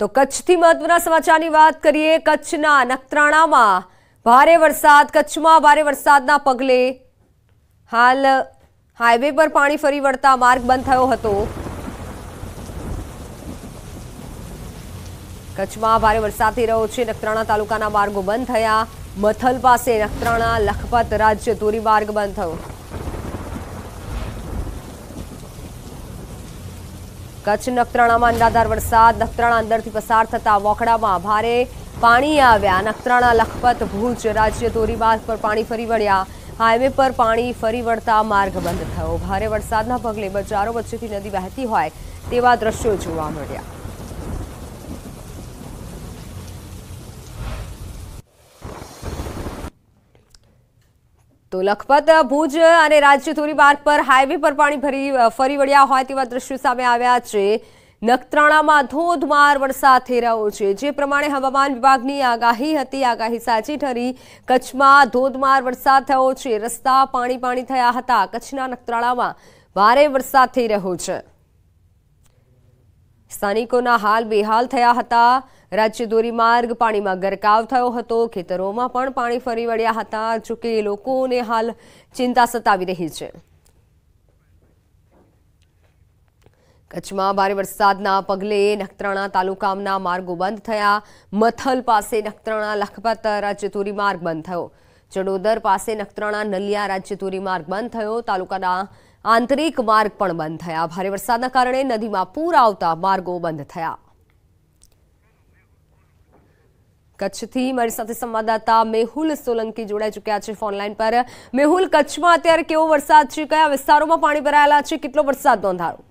તો કચ્છથી મહત્વના સમાચારની વાત કરીએ. કચ્છના નખત્રાણામાં ભારે વરસાદ, કચ્છમાં ભારે વરસાદના પગલે હાલ હાઈવે પર પાણી ફરી વળતા માર્ગ બંધ થયો હતો. કચ્છમાં ભારે વરસાદ થઈ રહ્યો છે. નખત્રાણા તાલુકાના માર્ગો બંધ થયા. મથલ પાસે નખત્રાણા, લખપત રાજ્ય ધોરીમાર્ગ બંધ થયો. કચ્છ નખત્રાણામાં અંદાધાર વરસાદ. નખત્રાણા અંદરથી પસાર થતા વોખડામાં ભારે પાણી આવ્યા. નખત્રાણા, લખપત, ભુજ રાજ્ય ધોરીમાર્ગ પર પાણી ફરી વળ્યા. હાઈવે પર પાણી ફરી વળતા માર્ગ બંધ થયો. ભારે વરસાદના પગલે બજારો વચ્ચેથી નદી વહેતી હોય તેવા દ્રશ્યો જોવા મળ્યા. તો લખપત, ભુજ અને રાજ્ય ધોરીમાર્ગ પર હાઈવે પર પાણી ભરી ફરી વળ્યા હોય તેવા દ્રશ્યો સામે આવ્યા છે. નખત્રાણામાં ધોધમાર વરસાદ થઈ રહ્યો છે. જે પ્રમાણે હવામાન વિભાગની આગાહી હતી. આગાહી સાચી ઠરી. કચ્છમાં ધોધમાર વરસાદ થયો છે. રસ્તા પાણી પાણી થયા હતા. કચ્છના નખત્રાણામાં ભારે વરસાદ થઈ રહ્યો છે. સ્થાનિકોના હાલ બેહાલ થયા હતા. રાજ્ય ધોરીમાર્ગ પાણીમાં ગરકાવ થયો હતો. ખેતરોમાં પણ પાણી ફરી વળ્યા હતા જોકે લોકોને હાલ ચિંતા સતાવી રહી છે. કચ્છમાં ભારે વરસાદના પગલે નખત્રાણા તાલુકાના માર્ગો બંધ થયા. મથલ પાસે નખત્રાણા લખપત રાજ્ય ધોરીમાર્ગ બંધ થયો. ચડોદર પાસે નખત્રાણા નલિયા રાજ્ય ધોરીમાર્ગ બંધ થયો. તાલુકાના આંતરિક માર્ગ પણ બંધ થયા. ભારે વરસાદના કારણે નદીમાં પૂર આવતા માર્ગો બંધ થયા. કચ્છથી મારી સાથે સંવાદદાતા મેહુલ સોલંકી જોડાઈ ચૂક્યા છે ફોનલાઈન પર. મેહુલ, કચ્છમાં અત્યારે કેવો વરસાદ છે? કયા વિસ્તારોમાં પાણી ભરાયેલા છે? કેટલો વરસાદ નોંધાયો?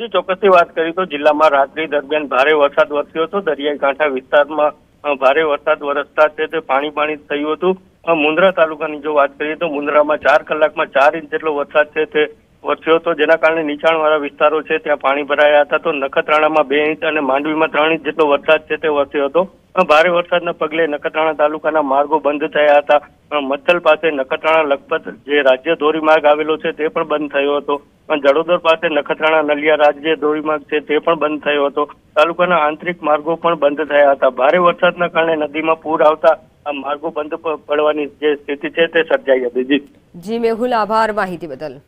જે, ચોક્કસથી વાત કરી તો જિલ્લામાં રાત્રિ દરમિયાન ભારે વરસાદ વરસ્યો હતો. દરિયાઈ કાંઠા વિસ્તારમાં ભારે વરસાદ વરસતા છે તે પાણી પાણી થયું હતું. મુન્દ્રા તાલુકાની જો વાત કરીએ તો મુન્દ્રામાં ચાર કલાકમાં ચાર ઇંચ જેટલો વરસાદ છે તે વરસ્યો હતો. જેના કારણે નીચાણવાળા વિસ્તારો છે, ત્યાં પાણી ભરાયા હતા. તો નખત્રાણામાં બે ઇંચ અને માંડવીમાં ત્રણ ઇંચ જેટલો વરસાદ છે તે વરસ્યો હતો. ભારે વરસાદના પગલે નખત્રાણા તાલુકાના માર્ગો બંધ થયા હતા. મચ્છલ પાસે નખત્રાણા લખપત જે રાજ્ય ધોરીમાર્ગ આવેલો છે તે પણ બંધ થયો હતો. જડોદર પાસે નખત્રાણા નલિયા રાજ્ય ધોરીમાર્ગ છે તે પણ બંધ થયો હતો. તાલુકાના આંતરિક માર્ગો પણ બંધ થયા હતા. ભારે વરસાદના કારણે નદીમાં પૂર આવતા આ માર્ગો બંધ પડવાની જે સ્થિતિ છે તે સર્જાઈ હતી. જી, મેહુલ, આભાર માહિતી બદલ.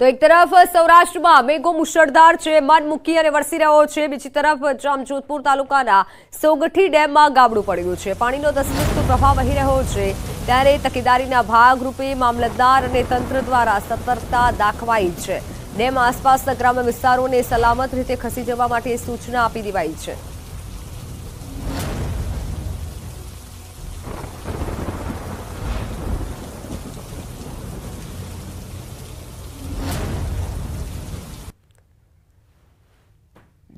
તો એક તરફ સૌરાષ્ટ્રમાં મેઘો મુશળધાર છે, મન મૂકી અને વરસી રહ્યો છે. બીજી તરફ જામજોધપુર તાલુકાના સોગઠી ડેમમાં ગાબડું પડ્યું છે. પાણીનો દસમુક્ત પ્રભાવ વહી રહ્યો છે. ત્યારે તકેદારીના ભાગરૂપે મામલતદાર અને તંત્ર દ્વારા સતર્કતા દાખવાઈ છે. ડેમ આસપાસના ગ્રામ્ય વિસ્તારોને સલામત રીતે ખસી જવા માટે સૂચના આપી દેવાઈ છે.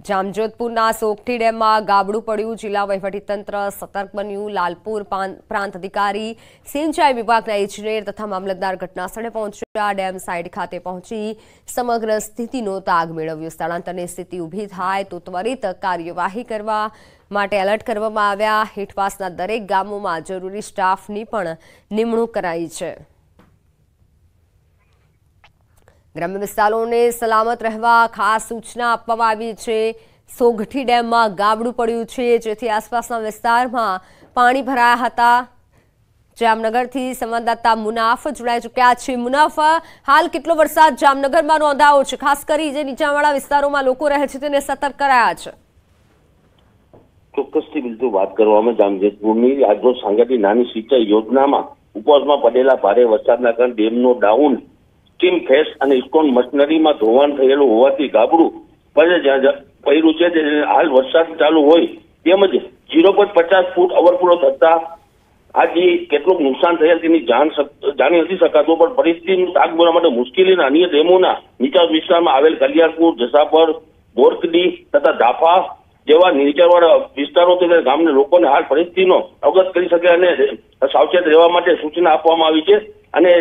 જામજોધપુરના સોગઠી ડેમમાં ગાબડું પડ્યું. જિલ્લા વહીવટીતંત્ર સતર્ક બન્યું. લાલપુર પ્રાંત અધિકારી, સિંચાઈ વિભાગના ઇજનેર તથા મામલતદાર ઘટનાસ્થળે પહોંચ્યા. ડેમ સાઇડ ખાતે પહોંચી સમગ્ર સ્થિતિનો તાગ મેળવ્યો. સ્થળાંતરની સ્થિતિ ઊભી થાય તો ત્વરિત કાર્યવાહી કરવા માટે એલર્ટ કરવામાં આવ્યા. હેઠવાસના દરેક ગામોમાં જરૂરી સ્ટાફની પણ નિમણૂક કરાઈ છે. ગ્રામ્ય વિસ્તારોને સલામત રહેવા ખાસ સૂચના આપવામાં આવી છે. સોગઠી ડેમમાં ગાબડું પડ્યું છે. જેથી આસપાસના વિસ્તારમાં પાણી ભરાયા હતા. જામનગરથી સંવાદદાતા મુનાફ જોડાઈ ચૂક્યા છે. મુનાફ, હાલ કેટલો વરસાદ જામનગરમાં નોંધાયો છે? ખાસ કરી જે નીચાણવાળા વિસ્તારોમાં લોકો રહે છે તેને સતર્ક કરાયા છે. ચોક્કસથી બિલકુલ વાત કરવામાં જામજેતપુરની આજરોજ સાંગાટી નાની સિંચાઈ યોજનામાં ઉપવાસમાં પડેલા ભારે વરસાદના કારણે ડેમનો ડાઉન સ્ટીમ ફેસ અને ઇસ્કોન મશનરીમાં ધોવાણ થયેલું હોવાથી ગાબડું પડ્યું છે હાલ વરસાદ ચાલુ હોય, તેમજ ઝીરો પોઈન્ટ પચાસ ફૂટ ઓવરફ્લો થતા આજે કેટલુંક નુકસાન થયેલ તેની જાણ જાણી નથી શકાતું, પણ પરિસ્થિતિનું તાગ બોલવા માટે મુશ્કેલીના અન્ય ડેમોના નીચા વિસ્તારમાં આવેલ કલિયારપુર જસાપર, બોરકડી તથા ધાફા જેવા નીચાણવાળા વિસ્તારો ગામના લોકોને હાલ પરિસ્થિતિનો અવગત કરી શકે અને સાવચેત રહેવા માટે સૂચના આપવામાં આવી છે. અને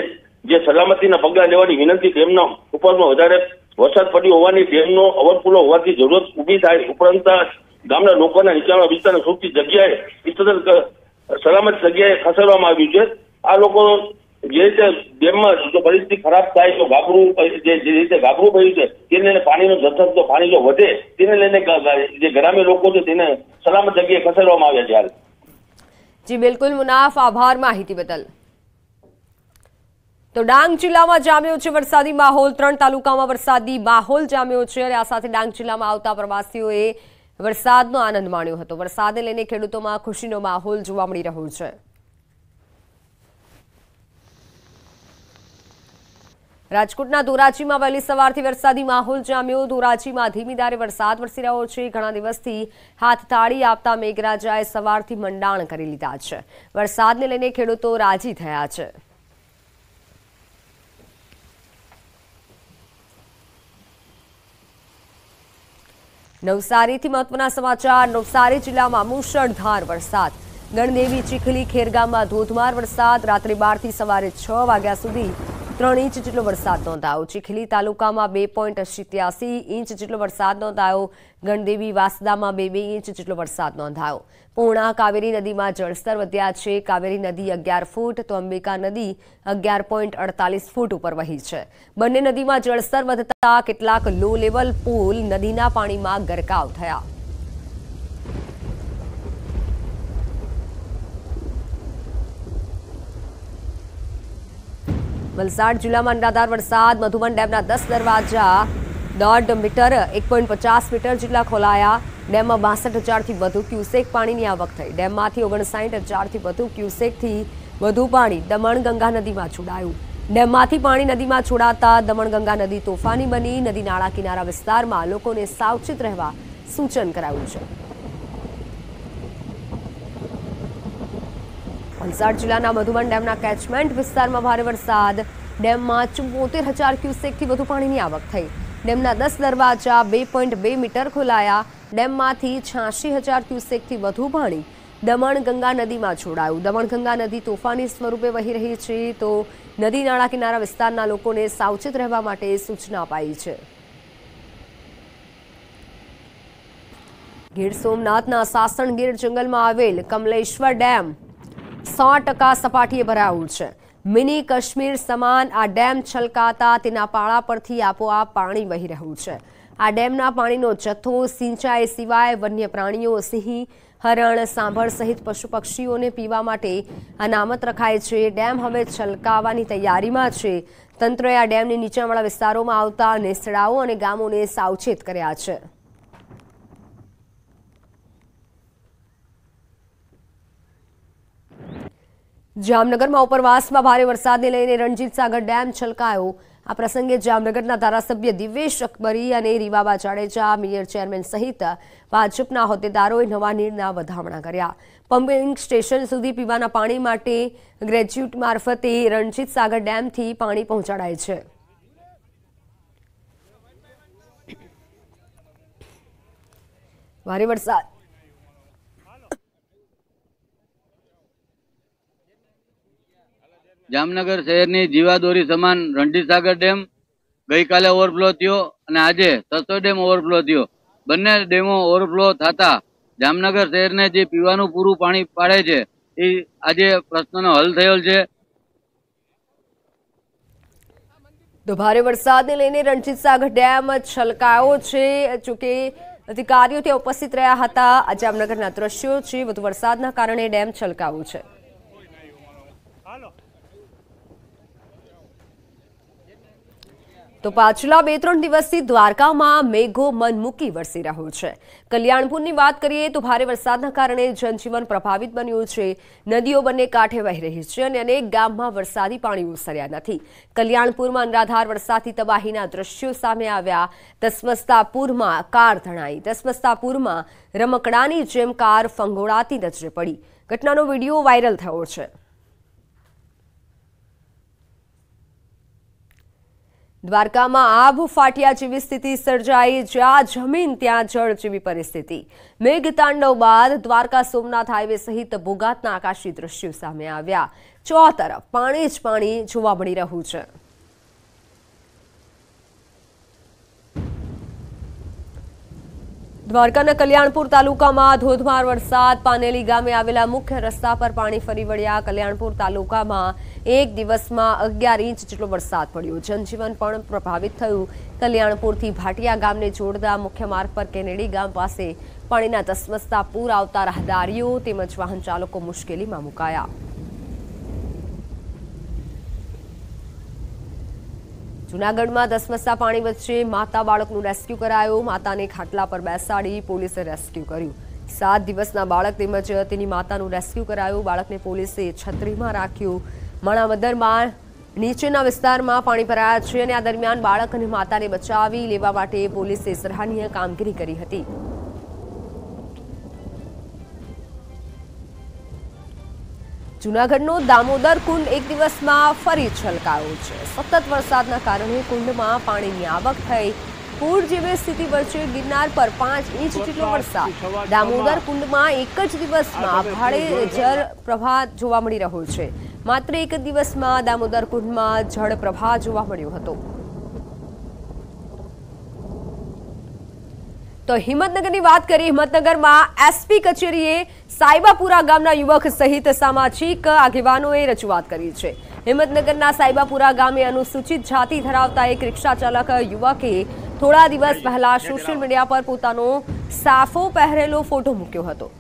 જે સલામતીના પગલાં લેવાની વિનંતી ડેમના ઉપરમાં વધારે વરસાદ પડ્યો હોવાની ડેમનો ઓવરફ્લો હોવાથી જરૂરત ઊભી થાય ઉપરાંત ગામના લોકોના નીચાણવા વિસ્તારને સૌથી જગ્યાએ સલામત જગ્યાએ ખસેડવામાં આવ્યું છે. આ લોકો જે રીતે ડેમમાં જો પરિસ્થિતિ ખરાબ થાય તો ગાભરું જે રીતે ગાબડું પડ્યું છે, તેને લઈને પાણીનો જથ્થો પાણી જો વધે, તેને લઈને જે ગ્રામ્ય લોકો છે તેને સલામત જગ્યાએ ખસેડવામાં આવ્યા છે હાલ. જી, બિલકુલ મુનાફ, આભાર માહિતી બદલ. તો ડાંગ જિલ્લામાં જામ્યો છે વરસાદી માહોલ. ત્રણ તાલુકામાં વરસાદી માહોલ જામ્યો છે અને આ સાથે ડાંગ જિલ્લામાં આવતા પ્રવાસીઓએ વરસાદનો આનંદ માણ્યો હતો. વરસાદને લઈને ખેડૂતોમાં ખુશીનો માહોલ જોવા મળી રહ્યો છે. રાજકોટના ધોરાજીમાં વહેલી સવારથી વરસાદી માહોલ જામ્યો. ધોરાજીમાં ધીમી ધારે વરસાદ વરસી રહ્યો છે. ઘણા દિવસથી હાથ તાળી આપતા મેઘરાજાએ સવારથી મંડાણ કરી લીધા છે. વરસાદને લઈને ખેડૂતો રાજી થયા છે. નવસારીથી મહત્વના સમાચાર. નવસારી જિલ્લામાં મુશળધાર વરસાદ. ગણદેવી, ચીખલી, ખેરગામમાં ધોધમાર વરસાદ. રાત્રે બારથી સવારે છ વાગ્યા સુધી ત્રણ ઇંચ જેટલો વરસાદ નોંધાયો. ચીખલી તાલુકામાં બે પોઈન્ટ સિત્યાસી ઇંચ જેટલો વરસાદ નોંધાયો. ગણદેવી વાસદામાં બે બે ઇંચ જેટલો વરસાદ નોંધાયો. પૂર્ણા કાવેરી નદીમાં જળસ્તર વધ્યા છે. કાવેરી નદી અગિયાર ફૂટ, તો અંબિકા નદી અગિયાર પોઈન્ટ અડતાલીસ ફૂટ ઉપર વહી છે. બંને નદીમાં જળસ્તર વધતા કેટલાક લો લેવલ પુલ નદીના પાણીમાં ગરકાવ થયા. વલસાડ જિલ્લામાં અનરાધાર વરસાદ. મધુબન ડેમના દસ દરવાજા દોઢ મીટર, એક પોઈન્ટ પચાસ મીટર જેટલા ખોલાયા. ડેમમાં બાસઠ હજારથી વધુ ક્યુસેક પાણીની આવક થઈ. ડેમમાંથી ઓગણસાઠ હજારથી વધુ ક્યુસેકથી વધુ પાણી દમણ ગંગા નદીમાં છોડાયું. ડેમમાંથી પાણી નદીમાં છોડાતા દમણ ગંગા નદી તોફાની બની. નદી નાળા કિનારા વિસ્તારમાં લોકોને સાવચેત રહેવા સૂચન કરાયું છે. વલસાડ જિલ્લાના મધુબન ડેમના કેચમેન્ટ વિસ્તારમાં ભારે વરસાદ. ડેમમાં ચુમ્મોતેર હજાર ક્યુસેકથી વધુ પાણીની આવક થઈ. ડેમના દસ દરવાજા બે પોઈન્ટ બે મીટર ખોલાયા. ડેમમાંથી છ્યાસી હજાર ક્યુસેકથી વધુ પાણી દમણ ગંગા નદીમાં છોડાયું. દમણ ગંગા નદી તોફાની સ્વરૂપે વહી રહી છે તો નદી નાળા કિનારા વિસ્તારના લોકોને સાવચેત રહેવા માટે સૂચના અપાઈ છે. ગીર સોમનાથના સાસણગીર જંગલમાં આવેલ કમલેશ્વર ડેમ સો ટકા સપાટીએ ભરાયું છે. મિની કાશ્મીર સમાન આ ડેમ છલકાતા તેના પાળા પરથી આપોઆપ પાણી વહી રહ્યું છે. આ ડેમના પાણીનો જથ્થો સિંચાઈ સિવાય વન્ય પ્રાણીઓ, સિંહ, હરણ, સાંભળ સહિત પશુ પક્ષીઓને પીવા માટે અનામત રખાય છે. ડેમ હવે છલકાવાની તૈયારીમાં છે. તંત્રએ આ ડેમની નીચાણવાળા વિસ્તારોમાં આવતા નેસડાઓ અને ગામોને સાવચેત કર્યા છે. જામનગરમાં ઉપરવાસમાં ભારે વરસાદને લઈને રણજીત સાગર ડેમ છલકાયો. આ પ્રસંગે જામનગરના ધારાસભ્ય દિવેશ અકબરી અને રીવાબા જાડેજા મેયર ચેરમેન સહિત ભાજપના હોદ્દેદારોએ નવા નીરના વધામણા કર્યા. પમ્પિંગ સ્ટેશન સુધી પીવાના પાણી માટે ગ્રેજ્યુએટ મારફતે રણજીત સાગર ડેમથી પાણી પહોંચાડાય છે. ભારે વરસાદ. જામનગર શહેરની જીવાદોરી સમાન રણજીતસાગર ડેમ ગઈકાલે ઓવરફ્લો થયો અને આજે સસ્તો ડેમ ઓવરફ્લો થયો. બંને ડેમો ઓવરફ્લો થતા જામનગર શહેરને જે પીવાનું પૂરું પાણી પાડે છે એ આજે પ્રશ્નનો હલ થયેલ છે. તો ભારે વરસાદને લઈને રણજીતસાગર ડેમ છલકાયો છે જોકે અધિકારીઓ ત્યાં ઉપસ્થિત રહ્યા હતા. આ જામનગરના દ્રશ્યો છે વધુ વરસાદના કારણે ડેમ છલકાયો છે. તો પાછલા બે ત્રણ દિવસથી દ્વારકામાં મેઘો મન મૂકી વરસી રહ્યો છે. કલ્યાણપુરની વાત કરીએ તો ભારે વરસાદના કારણે જનજીવન પ્રભાવિત બન્યું છે. નદીઓ બંને કાંઠે વહી રહી છે અને અનેક ગામમાં વરસાદી પાણી ઓસર્યા નથી. કલ્યાણપુરમાં અનરાધાર વરસાદથી તબાહીના દ્રશ્યો સામે આવ્યા. તસમસ્તાપુરમાં કાર ધણાઈ. તસમસ્તાપુરમાં રમકડાની જેમ કાર ફંગોળાતી નજરે પડી. ઘટનાનો વીડિયો વાયરલ થયો છે. દ્વારકામાં આભ ફાટ્યા જેવી સ્થિતિ સર્જાઈ. જ્યાં જમીન, ત્યાં જળ જેવી પરિસ્થિતિ. મેઘતાંડવ બાદ દ્વારકા સોમનાથ હાઈવે સહિત ભોગાતના આકાશી દ્રશ્યો સામે આવ્યા. ચો તરફ પાણી જ પાણી જોવા મળી રહ્યું છે. દ્વારકાના કલ્યાણપુર તાલુકામાં ધોધમાર વરસાદ. પાનેલી ગામે આવેલા મુખ્ય રસ્તા પર પાણી ફરી વળ્યા. કલ્યાણપુર તાલુકામાં એક દિવસમાં અગિયાર ઇંચ જેટલો વરસાદ પડ્યો. જનજીવન પણ પ્રભાવિત થયું. કલ્યાણપુરથી ભાટિયા ગામને જોડતા મુખ્ય માર્ગ પર કેનેડી ગામ પાસે પાણીના ધસમસતા પૂર આવતા રાહદારીઓ તેમજ વાહન ચાલકો મુશ્કેલીમાં મુકાયા. જૂનાગઢમાં ધસમસતા પાણી વચ્ચે માતા બાળકનું રેસ્ક્યુ કરાયું. માતાને ખાટલા પર બેસાડી પોલીસે રેસ્ક્યુ કર્યું. સાત દિવસના બાળક તેમજ તેની માતાનું રેસ્ક્યુ કરાયું. બાળકને પોલીસે છત્રીમાં રાખ્યું. માણાવદરમાં નીચેના વિસ્તારમાં પાણી ભરાયા છે અને આ દરમિયાન બાળક અને માતાને બચાવી લેવા માટે પોલીસે સરાહનીય કામગીરી કરી હતી. જૂનાગઢનો દામોદર કુંડ એક દિવસમાં ફરી છલકાયો છે. સતત વરસાદના કારણે કુંડમાં પાણીની આવક થઈ. પૂર જેવી સ્થિતિ વચ્ચે ગિરનાર પર પાંચ ઇંચ જેટલો વરસાદ. દામોદર કુંડમાં એક જ દિવસમાં ભારે જળ પ્રવાહ જોવા મળી રહ્યો છે. માત્ર એક દિવસમાં દામોદર કુંડમાં જળ પ્રવાહ જોવા મળ્યો હતો. તો હિંમતનગરની વાત કરીએ, હિંમતનગરમાં એસપી કચેરીએ સાઈબાપુરા ગામના યુવક સહિત સામાજિક આગેવાનોએ રજૂઆત કરી છે. હિંમતનગરના સાયબાપુરા ગામે અનુસૂચિત જાતિ ધરાવતા એક રિક્ષા ચાલક યુવકે થોડા દિવસ પહેલા સોશિયલ મીડિયા પર પોતાનો સાફો પહેરેલો ફોટો મૂક્યો હતો.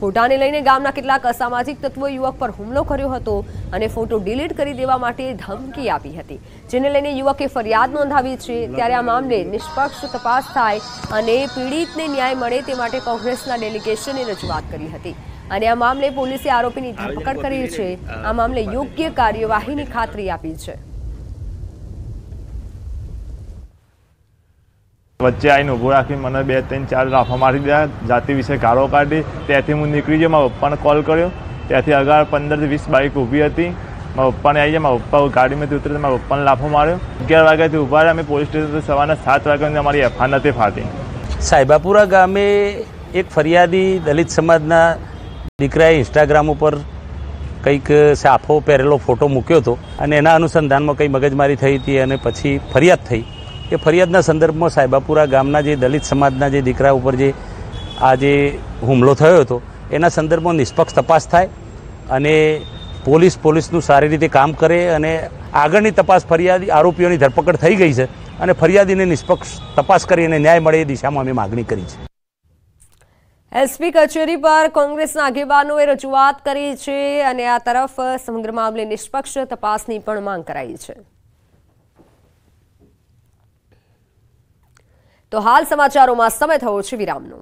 ફોટાને લઈને ગામના કેટલાક અસામાજિક તત્વો યુવક પર હુમલો કર્યો હતો અને ફોટો ડિલીટ કરી દેવા માટે ધમકી આપી હતી. જેને લઈને યુવકે ફરિયાદ નોંધાવી છે. ત્યારે આ મામલે નિષ્પક્ષ તપાસ થાય અને પીડિતને ન્યાય મળે તે માટે કોંગ્રેસના ડેલિગેશને રજૂઆત કરી હતી. અને આ મામલે પોલીસે આરોપીની ધરપકડ કરી છે. આ મામલે યોગ્ય કાર્યવાહીની ખાતરી આપી છે. વચ્ચે આવીને ઊભો રાખી મને બે, ત્રણ, ચાર લાફા મારી દીધા. જાતિ વિશે ગાળો કાઢી. ત્યાંથી હું નીકળી ગયો. મારા પપ્પાને કોલ કર્યો. ત્યાંથી અગાર પંદરથી વીસ બાઇક ઊભી હતી. મારા પપ્પાને આવી ગયા. મારા પપ્પા ગાડીમાંથી ઉતરે મારા પપ્પાને લાફો માર્યો. અગિયાર વાગ્યાથી ઊભા રહ્યા. અમે પોલીસ સ્ટેશન સવારના સાત વાગ્યાની અમારી એફઆઈઆર નથી ફાટી. સાહેબાપુરા ગામે એક ફરિયાદી દલિત સમાજના દીકરાએ ઇન્સ્ટાગ્રામ ઉપર કંઈક સાફો પહેરેલો ફોટો મૂક્યો હતો અને એના અનુસંધાનમાં કંઈ મગજમારી થઈ હતી અને પછી ફરિયાદ થઈ. એ ફરિયાદના સંદર્ભમાં સાહેબાપુરા ગામના જે દલિત સમાજના જે દીકરા ઉપર જે આ જે હુમલો થયો હતો, એના સંદર્ભમાં નિષ્પક્ષ તપાસ થાય અને પોલીસ પોલીસનું સારી રીતે કામ કરે અને આગળની તપાસ ફરિયાદી આરોપીઓની ધરપકડ થઈ ગઈ છે અને ફરિયાદીને નિષ્પક્ષ તપાસ કરી અને ન્યાય મળે એ દિશામાં અમે માગણી કરી છે. એસપી કચેરી પર કોંગ્રેસના આગેવાનોએ રજૂઆત કરી છે અને આ તરફ સમગ્ર મામલે નિષ્પક્ષ તપાસની પણ માંગ કરાઈ છે. તો હાલ સમાચારોમાં સમય થયો છે વિરામનો.